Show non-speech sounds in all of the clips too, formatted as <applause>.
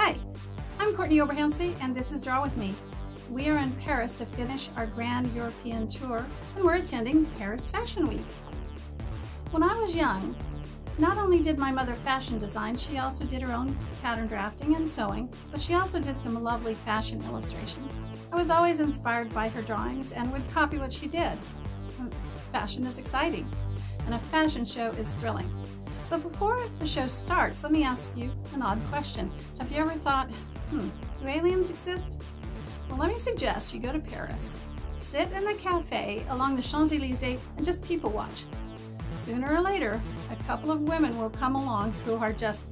Hi, I'm Courtney Oberhansley and this is Draw With Me. We are in Paris to finish our grand European tour and we're attending Paris Fashion Week. When I was young, not only did my mother fashion design, she also did her own pattern drafting and sewing, but she also did some lovely fashion illustration. I was always inspired by her drawings and would copy what she did. Fashion is exciting, and a fashion show is thrilling. But before the show starts, let me ask you an odd question. Have you ever thought, hmm, do aliens exist? Well, let me suggest you go to Paris, sit in a cafe along the Champs-Elysees and just people watch. Sooner or later, a couple of women will come along who are just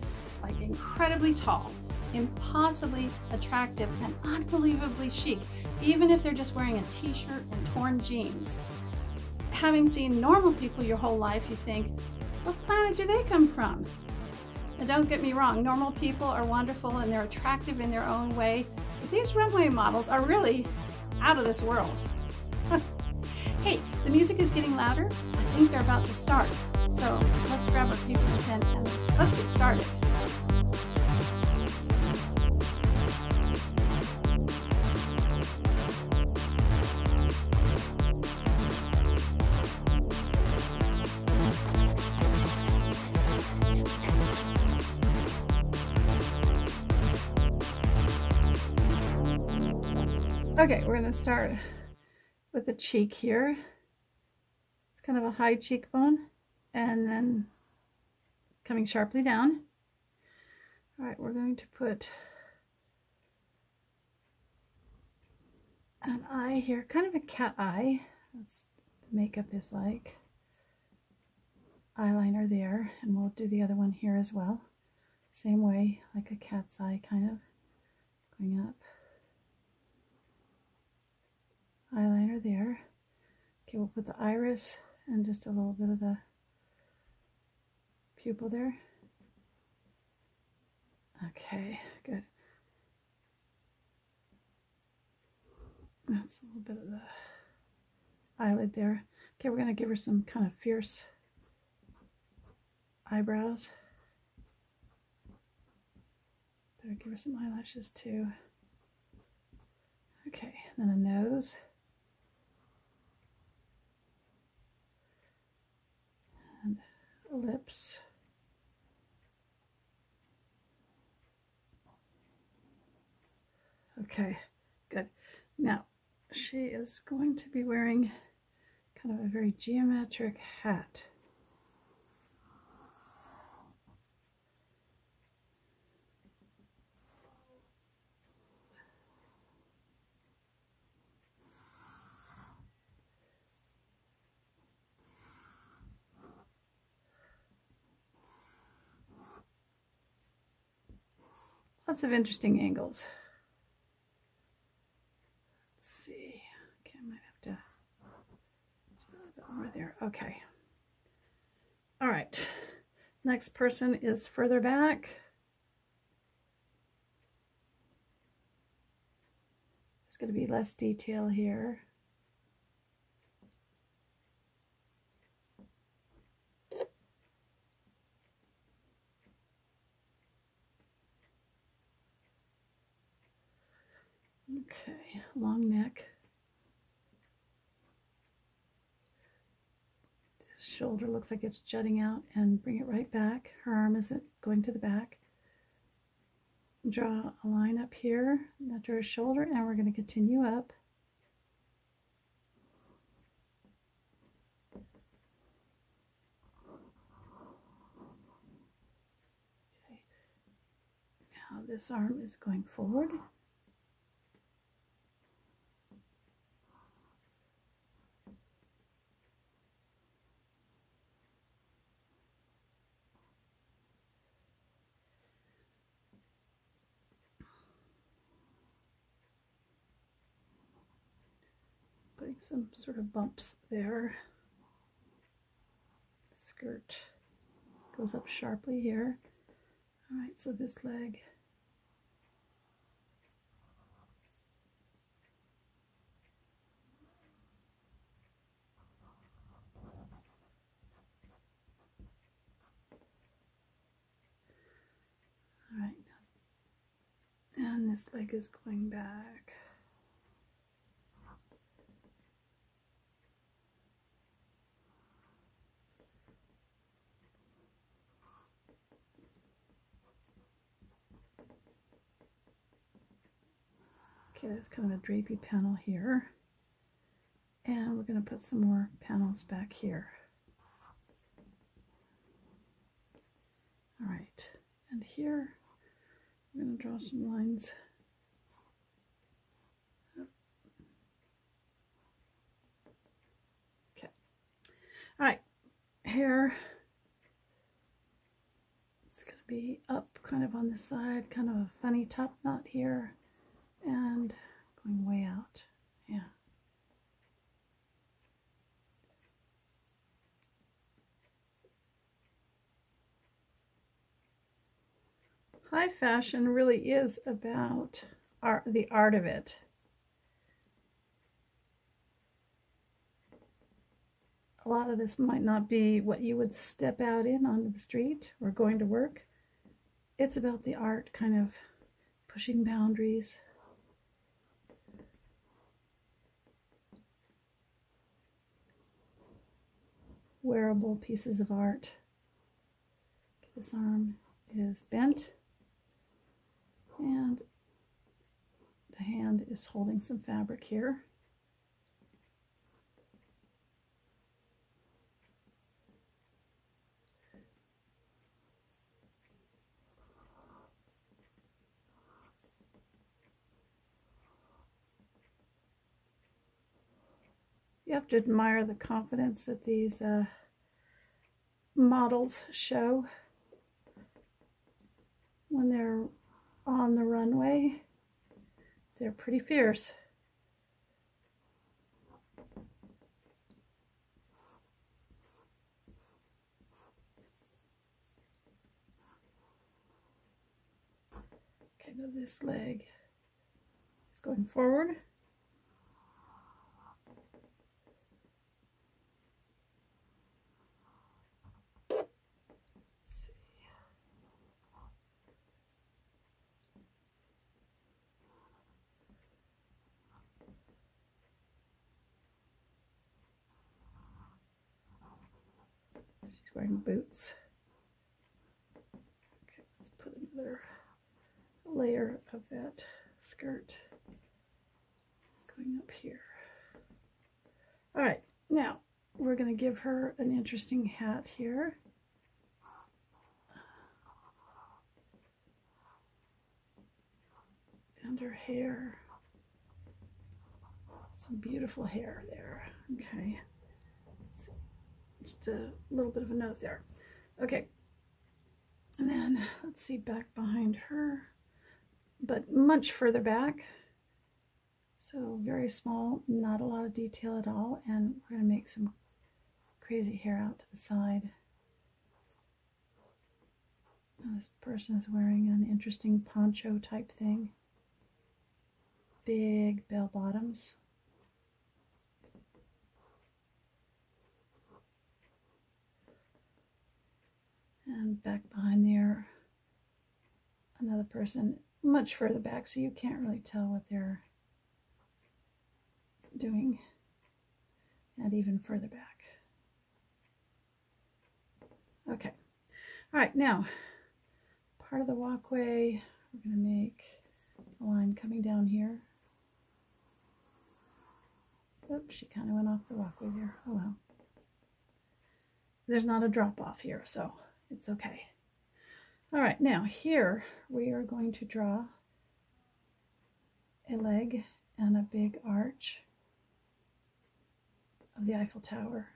like incredibly tall, impossibly attractive, and unbelievably chic, even if they're just wearing a t-shirt and torn jeans. Having seen normal people your whole life, you think, what planet do they come from? And don't get me wrong, normal people are wonderful and they're attractive in their own way, but these runway models are really out of this world. <laughs> hey, the music is getting louder. I think they're about to start. So let's grab our paper and pen and let's get started. Okay, we're going to start with the cheek here. It's kind of a high cheekbone and then coming sharply down. All right, we're going to put an eye here, kind of a cat eye. That's the makeup is like. Eyeliner there, and we'll do the other one here as well. Same way, like a cat's eye kind of going up eyeliner there. Okay, we'll put the iris and just a little bit of the pupil there. Okay, good. That's a little bit of the eyelid there. Okay, we're going to give her some kind of fierce eyebrows. Better give her some eyelashes too. Okay, then a nose. Lips. Okay, good. Now, she is going to be wearing kind of a very geometric hat. Lots of interesting angles. Let's see. Okay, I might have to do a little bit more there. Okay. All right. Next person is further back. There's going to be less detail here. Okay, long neck. This shoulder looks like it's jutting out and bring it right back. Her arm isn't going to the back. Draw a line up here, to her shoulder, and we're going to continue up. Okay. Now this arm is going forward. Putting some sort of bumps there. Skirt goes up sharply here. All right, so this leg All right, and this leg is going back. Okay, there's kind of a drapey panel here. And we're going to put some more panels back here. All right, and here I'm going to draw some lines. Okay. All right, here It's going to be up kind of on the side, kind of a funny top knot here, and going way out. Yeah. high fashion really is about art, the art of it. A lot of this might not be what you would step out in onto the street or going to work. It's about the art, kind of pushing boundaries. Wearable pieces of art. This arm is bent and the hand is holding some fabric here. Have to admire the confidence that these uh, models show when they're on the runway. They're pretty fierce. Okay, now this leg is going forward. She's wearing boots. Okay, let's put another layer of that skirt going up here. All right, now we're going to give her an interesting hat here. And her hair. Some beautiful hair there. Okay just a little bit of a nose there. Okay. And then let's see back behind her, but much further back. So very small, not a lot of detail at all. And we're going to make some crazy hair out to the side. This person is wearing an interesting poncho type thing. Big bell bottoms. And back behind there another person much further back so you can't really tell what they're doing. And even further back. Okay. All right now part of the walkway we're going to make a line coming down here. Oops she kind of went off the walkway there. Oh well. There's not a drop off here so it's okay. All right, now here we are going to draw a leg and a big arch of the Eiffel Tower.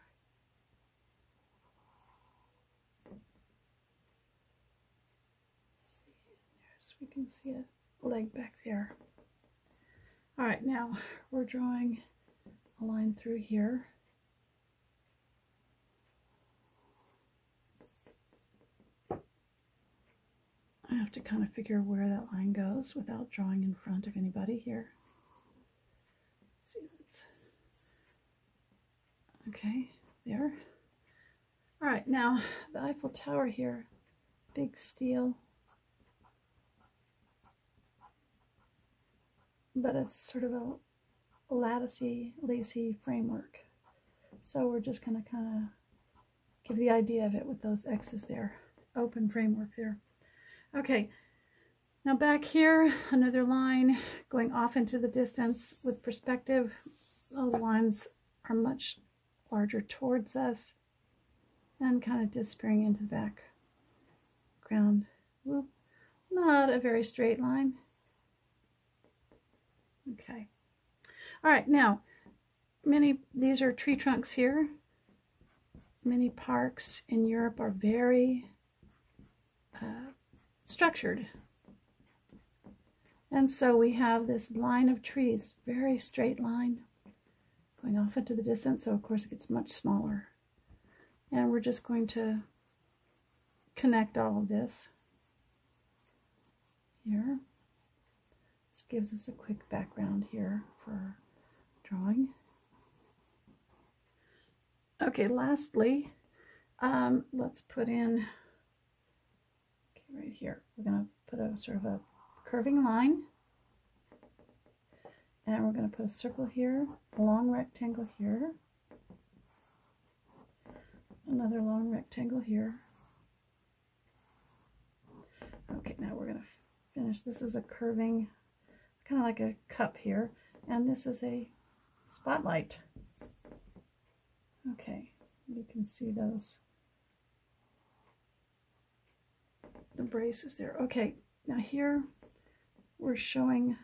We can see a leg back there. All right, now we're drawing a line through here. Have to kind of figure where that line goes without drawing in front of anybody here. Let's see, okay, there. All right, now the Eiffel Tower here, big steel. but it's sort of a latticey, lacy framework. So we're just going to kind of give the idea of it with those X's there. Open framework there. Okay, now back here, another line going off into the distance with perspective. Those lines are much larger towards us and kind of disappearing into the background. Whoop. Not a very straight line. Okay. All right, now, many, these are tree trunks here. Many parks in Europe are very uh, structured. And so we have this line of trees, very straight line, going off into the distance. So of course it gets much smaller. And we're just going to connect all of this here. This gives us a quick background here for drawing. Okay, lastly, um, let's put in, right here, we're going to put a sort of a curving line. And we're going to put a circle here, a long rectangle here, another long rectangle here. Okay, now we're going to finish. This is a curving, kind of like a cup here, and this is a spotlight. Okay, you can see those the braces there. Okay, now here we're showing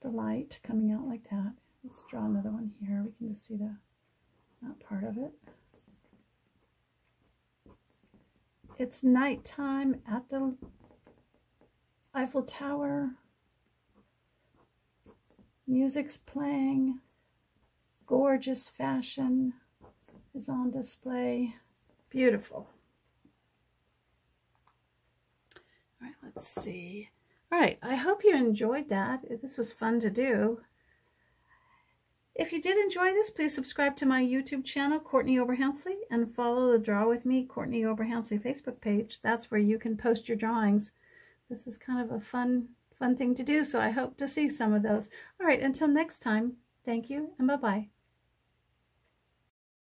the light coming out like that. Let's draw another one here. We can just see the that part of it. It's nighttime at the Eiffel Tower. Music's playing. Gorgeous fashion is on display. Beautiful. All right, let's see. All right, I hope you enjoyed that. This was fun to do. If you did enjoy this, please subscribe to my YouTube channel, Courtney Oberhansley, and follow the Draw With Me Courtney Oberhansley Facebook page. That's where you can post your drawings. This is kind of a fun, fun thing to do, so I hope to see some of those. All right, until next time, thank you and bye-bye.